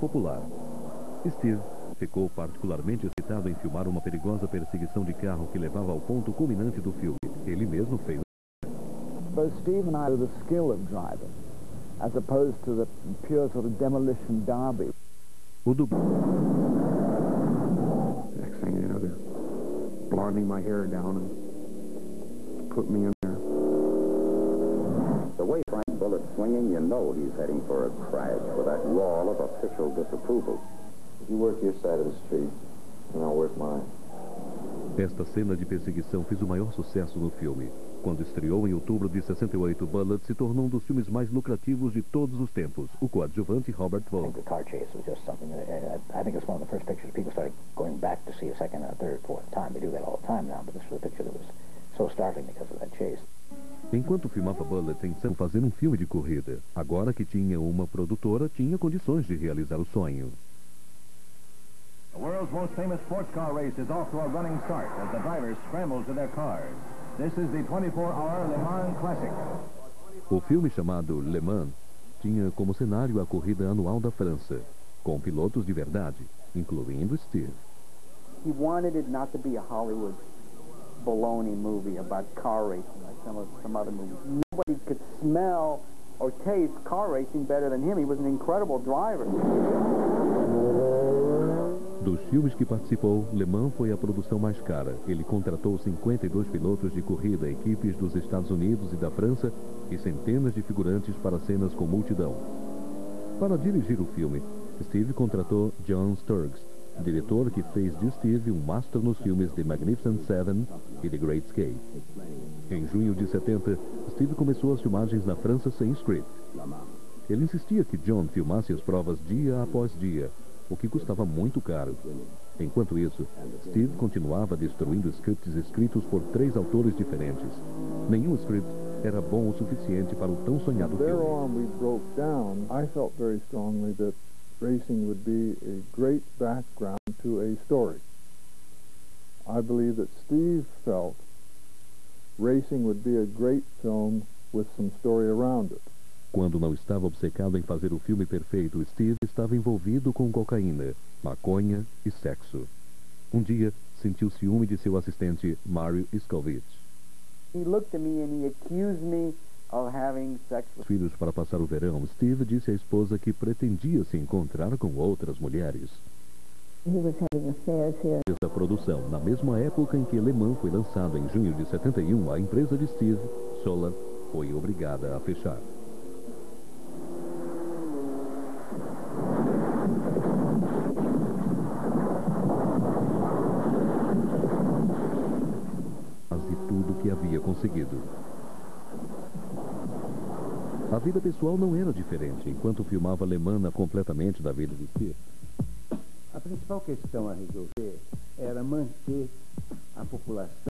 popular. Steve ficou particularmente excitado em filmar uma perigosa perseguição de carro que levava ao ponto culminante do filme. Ele mesmo fez. Both Steve and I the skill of driving, as opposed to the pure sort of demolition derby. O dub... Next thing you know, they're blonding my hair down and put me in there. The way Bullett's swinging, you know he's heading for a crash with that wall of official disapproval. You work your side of the street, and I'll work mine. Esta cena de perseguição fez o maior sucesso no filme. Quando estreou em outubro de 68, Bullet se tornou um dos filmes mais lucrativos de todos os tempos. O coadjuvante Robert Vaughn. the car chase was just something that, uh, I think it's one of the first pictures people started going back to see a second, a third, fourth time. They do that all the time now, but this was a picture that was so startling because of that chase. Enquanto filmava Bullet, pensando fazer um filme de corrida. Agora que tinha uma produtora, tinha condições de realizar o sonho. The world's most famous sports car race is off to a running start as the drivers scramble to their cars. This is the 24-hour Le Mans Classic. O filme chamado Le Mans tinha como cenário a corrida anual da França, com pilotos de verdade, incluindo Steve. He wanted it not to be a Hollywood baloney movie about car racing like some of some other movies. Nobody could smell or taste car racing better than him. He was an incredible driver. Dos filmes que participou, Le Mans foi a produção mais cara. Ele contratou 52 pilotos de corrida, equipes dos Estados Unidos e da França e centenas de figurantes para cenas com multidão. Para dirigir o filme, Steve contratou John Sturges, diretor que fez de Steve um master nos filmes The Magnificent Seven e The Great Escape. Em junho de 70, Steve começou as filmagens na França sem script. Ele insistia que John filmasse as provas dia após dia, o que custava muito caro. Enquanto isso, Steve continuava destruindo scripts escritos por três autores diferentes. Nenhum script era bom o suficiente para o tão sonhado filme. Racing would be a great background to a story. I believe that Steve felt racing would be a great film with some story around it. Quando não estava obcecado em fazer o filme perfeito, Steve estava envolvido com cocaína, maconha e sexo. Um dia, sentiu ciúme de seu assistente, Mario Iskovich. He looked at me and he accused me of having sex with Filhos para passar o verão, Steve disse à esposa que pretendia se encontrar com outras mulheres. He was having affairs here. Da produção, na mesma época em que Le Mans foi lançado em junho de 71, a empresa de Steve, Solar, foi obrigada a fechar. Mas de tudo que havia conseguido. A vida pessoal não era diferente, enquanto filmava Le Mans completamente da vida de Steve. A principal questão a resolver era manter a população